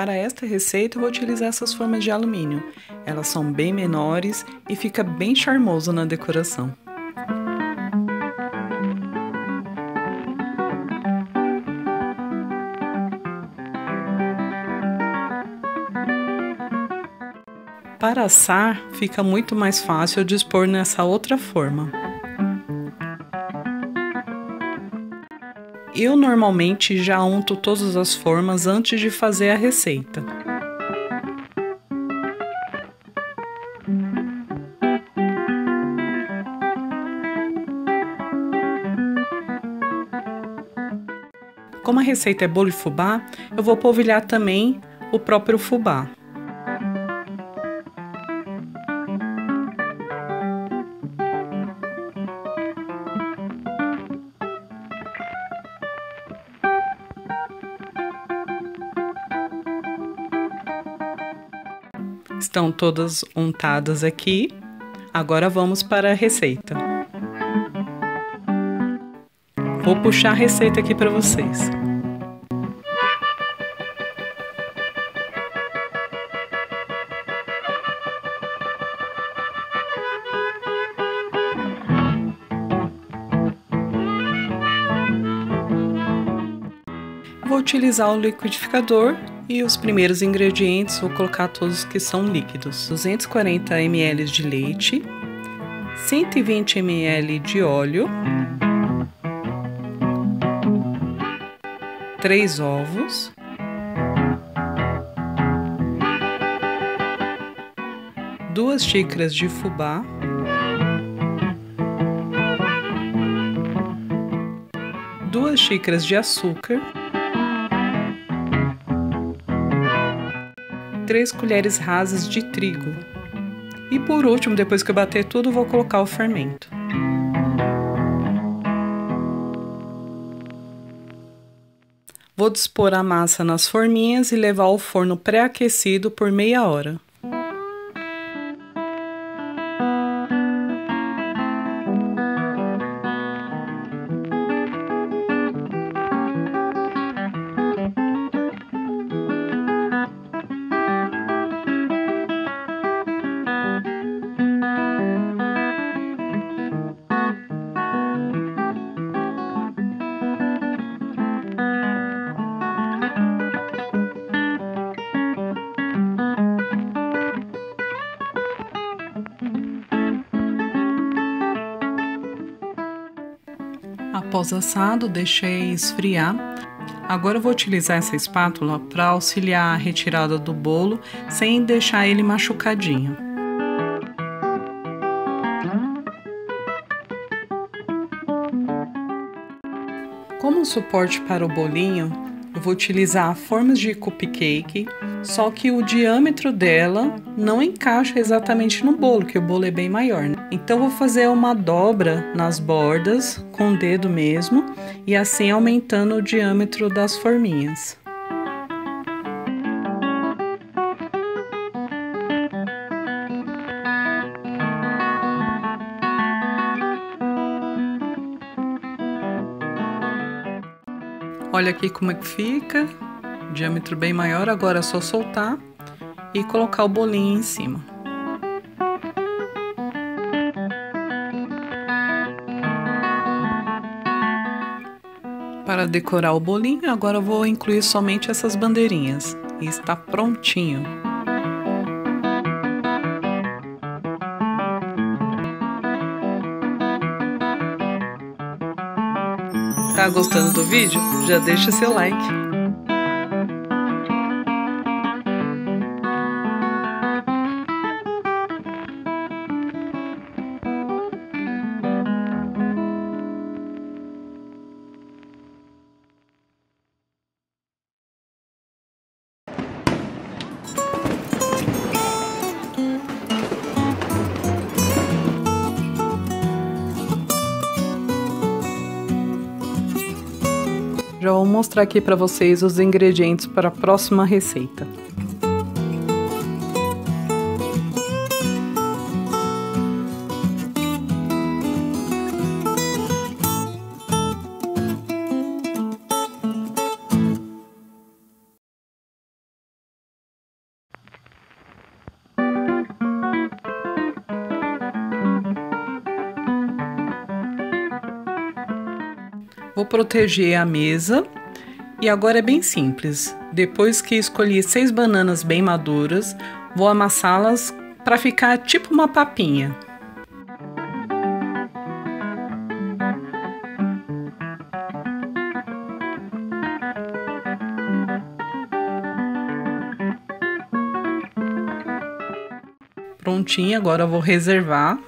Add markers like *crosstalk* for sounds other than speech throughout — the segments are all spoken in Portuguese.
Para esta receita eu vou utilizar essas formas de alumínio. Elas são bem menores e fica bem charmoso na decoração. Para assar, fica muito mais fácil dispor nessa outra forma. Eu normalmente já unto todas as formas antes de fazer a receita. Como a receita é bolo de fubá, eu vou polvilhar também o próprio fubá. Estão todas untadas aqui. Agora vamos para a receita. Vou puxar a receita aqui para vocês. Vou utilizar o liquidificador e os primeiros ingredientes, vou colocar todos que são líquidos. 240 ml de leite, 120 ml de óleo, 3 ovos, duas xícaras de fubá, duas xícaras de açúcar, 3 colheres rasas de trigo. E por último, depois que eu bater tudo, vou colocar o fermento. Vou dispor a massa nas forminhas e levar ao forno pré-aquecido por meia hora. Após assado, deixei esfriar. Agora vou utilizar essa espátula para auxiliar a retirada do bolo sem deixar ele machucadinho. Como suporte para o bolinho, eu vou utilizar formas de cupcake, só que o diâmetro dela não encaixa exatamente no bolo, que o bolo é bem maior. Né? Então vou fazer uma dobra nas bordas com o dedo mesmo e assim aumentando o diâmetro das forminhas. Olha aqui como é que fica, diâmetro bem maior, agora é só soltar e colocar o bolinho em cima. Para decorar o bolinho, agora vou incluir somente essas bandeirinhas. E está prontinho. Tá gostando do vídeo? Já deixa seu like. Já vou mostrar aqui para vocês os ingredientes para a próxima receita. Vou proteger a mesa e agora é bem simples. Depois que escolhi seis bananas bem maduras, vou amassá-las para ficar tipo uma papinha. Prontinho, agora vou reservar.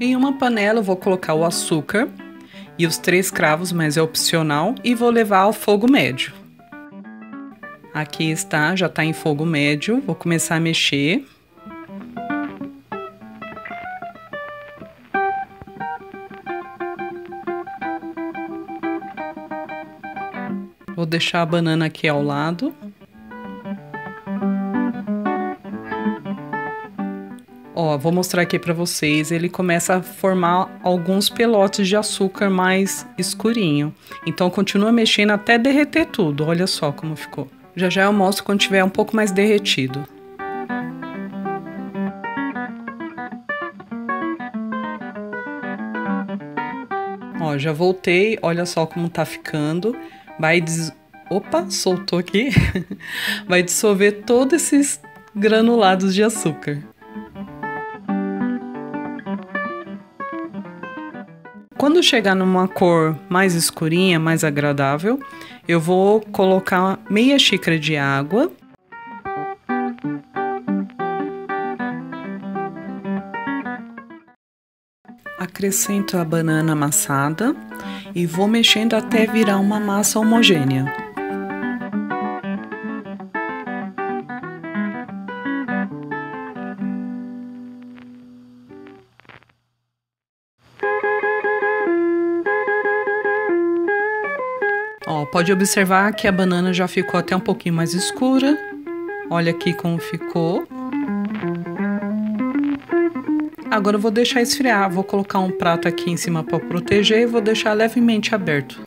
Em uma panela eu vou colocar o açúcar e os três cravos, mas é opcional, e vou levar ao fogo médio. Aqui está, já está em fogo médio, vou começar a mexer. Vou deixar a banana aqui ao lado. Vou mostrar aqui para vocês. Ele começa a formar alguns pelotes de açúcar mais escurinho. Então continua mexendo até derreter tudo. Olha só como ficou. Já já eu mostro quando tiver um pouco mais derretido. Ó, já voltei. Olha só como tá ficando vai des... Opa, soltou aqui. *laughs* vai dissolver todos esses granulados de açúcar. Quando chegar numa cor mais escurinha, mais agradável, eu vou colocar meia xícara de água. Acrescento a banana amassada e vou mexendo até virar uma massa homogênea. Ó, pode observar que a banana já ficou até um pouquinho mais escura. Olha aqui como ficou. Agora eu vou deixar esfriar. Vou colocar um prato aqui em cima para proteger e vou deixar levemente aberto.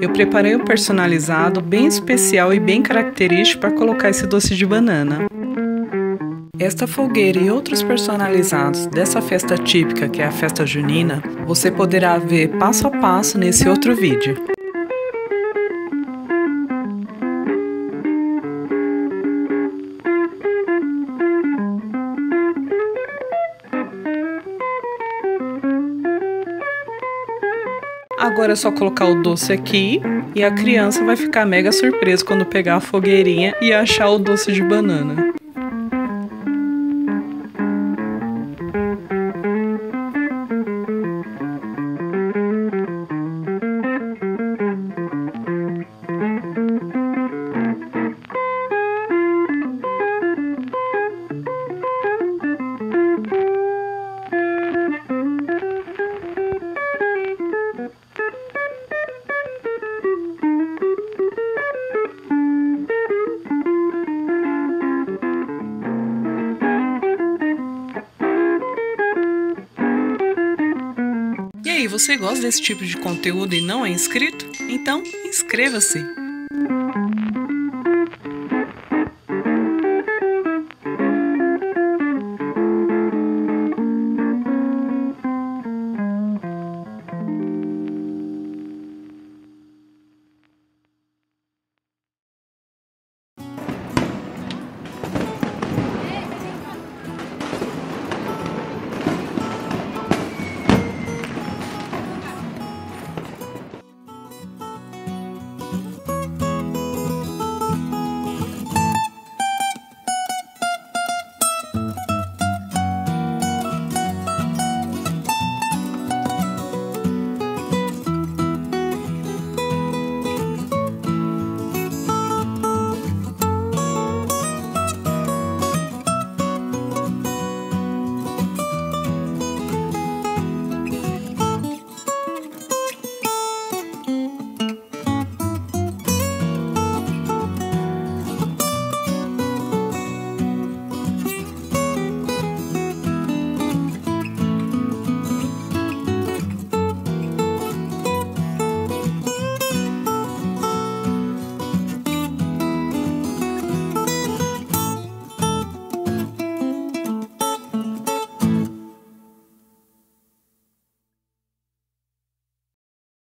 Eu preparei um personalizado bem especial e bem característico para colocar esse doce de banana. Esta fogueira e outros personalizados dessa festa típica que é a festa junina, você poderá ver passo a passo nesse outro vídeo. Agora é só colocar o doce aqui e a criança vai ficar mega surpresa quando pegar a fogueirinha e achar o doce de banana. Você gosta desse tipo de conteúdo e não é inscrito? Então, inscreva-se!